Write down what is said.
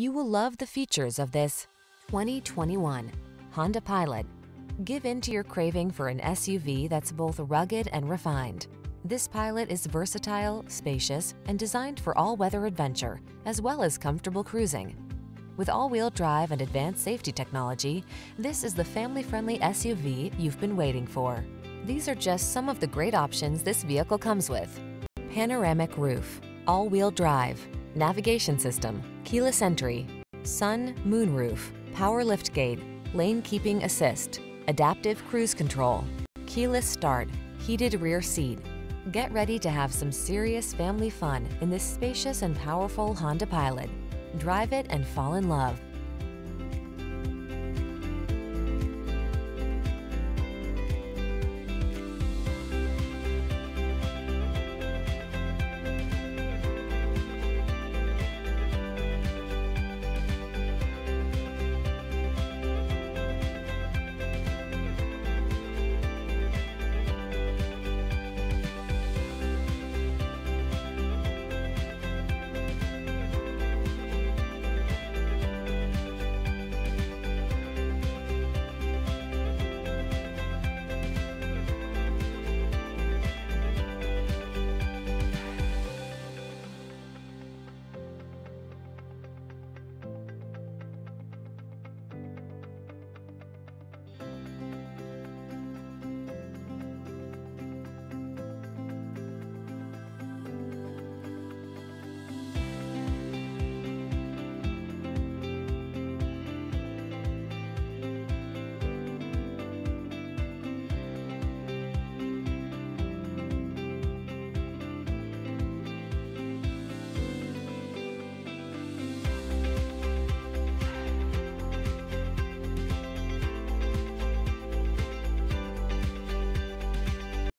You will love the features of this 2021 Honda Pilot. Give in to your craving for an SUV that's both rugged and refined. This Pilot is versatile, spacious, and designed for all-weather adventure, as well as comfortable cruising. With all-wheel drive and advanced safety technology, this is the family-friendly SUV you've been waiting for. These are just some of the great options this vehicle comes with. Panoramic roof, all-wheel drive, navigation system, keyless entry, sun, moon roof, power liftgate, lane keeping assist, adaptive cruise control, keyless start, heated rear seat. Get ready to have some serious family fun in this spacious and powerful Honda Pilot. Drive it and fall in love.